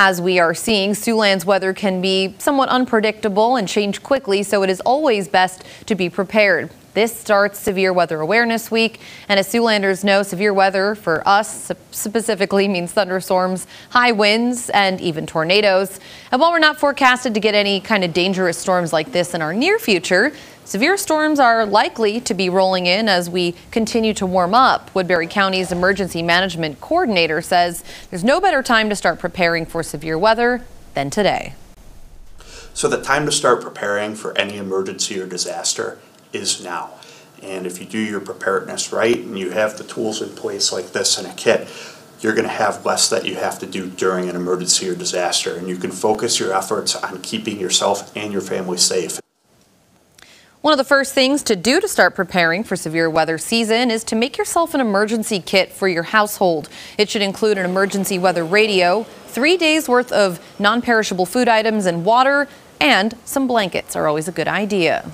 As we are seeing, Siouxland's weather can be somewhat unpredictable and change quickly, so it is always best to be prepared. This starts Severe Weather Awareness Week, and as Siouxlanders know, severe weather for us specifically means thunderstorms, high winds, and even tornadoes. And while we're not forecasted to get any kind of dangerous storms like this in our near future, severe storms are likely to be rolling in as we continue to warm up. Woodbury County's Emergency Management Coordinator says there's no better time to start preparing for severe weather than today. So the time to start preparing for any emergency or disaster is now. And if you do your preparedness right and you have the tools in place like this in a kit, you're going to have less that you have to do during an emergency or disaster. And you can focus your efforts on keeping yourself and your family safe. One of the first things to do to start preparing for severe weather season is to make yourself an emergency kit for your household. It should include an emergency weather radio, three days worth of non-perishable food items and water, and some blankets are always a good idea.